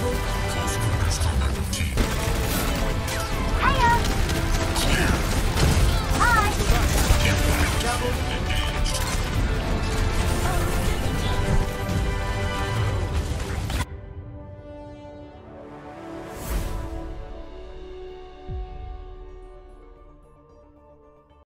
level.